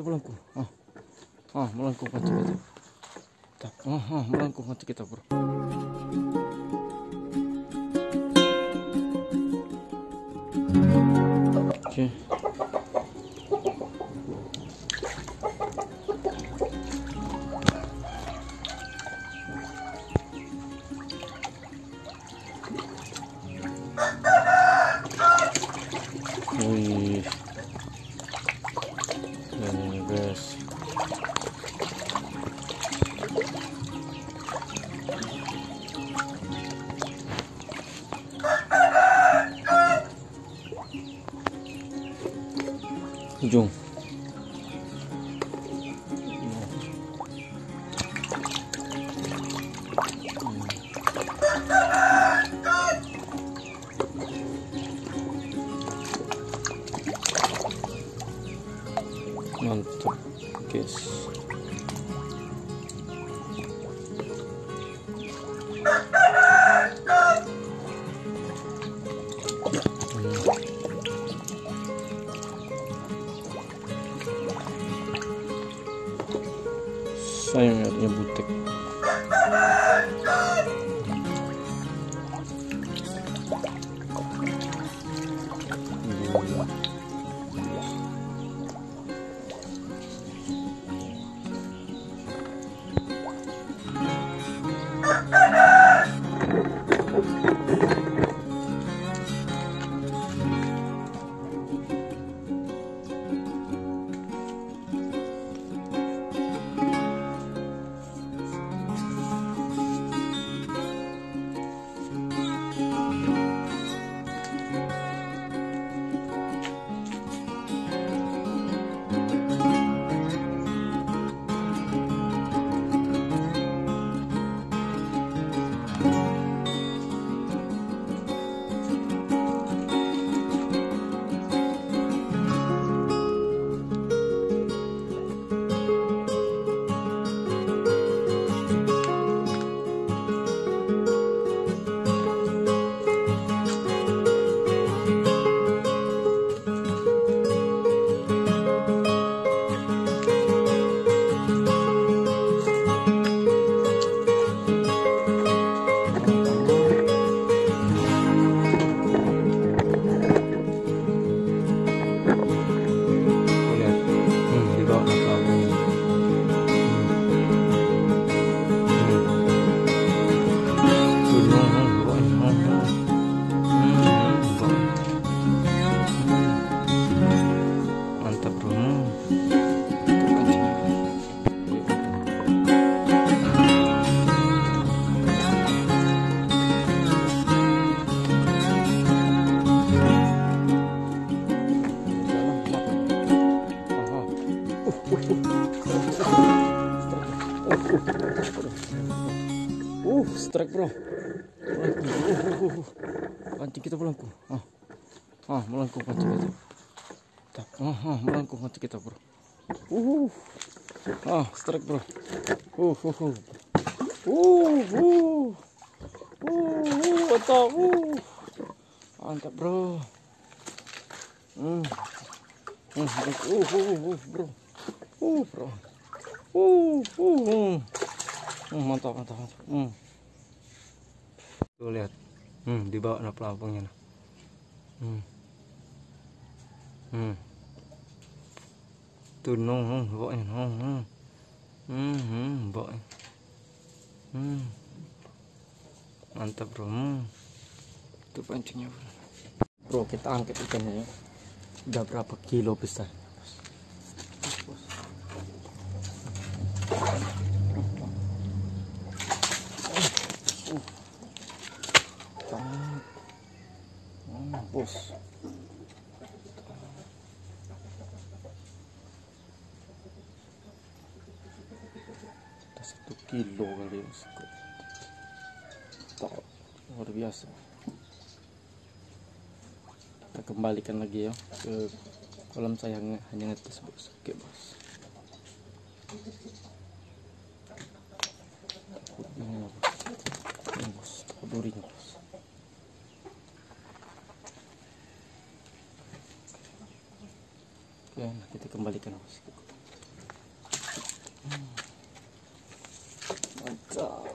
Ito melengkung. Ah. Ah, melengkung kancing kita. Tak. Ah, ah, melengkung kancing kita, Bro. Oke. 그죠? 난 또, 이렇게. Sayang airnya butek Uh, strike bro. Melengkung. Uh, uh, uh. Pancing kita melengkung. Ah, ah melengkung pancing kita. Tak. Ah, ah melengkung pancing kita bro. Uh, ah strike bro. Uh, uh, uh. Uh, uh. Uh, uh, mantap. Uh. Mantap bro. Hmm. Uh, uh, uh, uh, bro. Uh, bro. Uh, uh, uh. Mantap, mantap, mantap. Hmm. Tuh lihat. Hmm, di bawah nah pelampungnya. Nah. Hmm. Hmm. Tuh nong, nong, bawahnya nong, nong. Hmm, hmm, bawahnya. Hmm. Mantap, Bro. Hmm. Itu pancingnya, Bro. Bro, kita angkat ikannya ya. Udah berapa kilo besar? Bos Sudah satu kilo kali ya tak luar biasa. Kita kembalikan lagi ya ke kolam saya hanya ngetes bos. Oke bos takutnya bos. Ini bos. Durinya bos ya kita kembalikan. Oh Bos mantap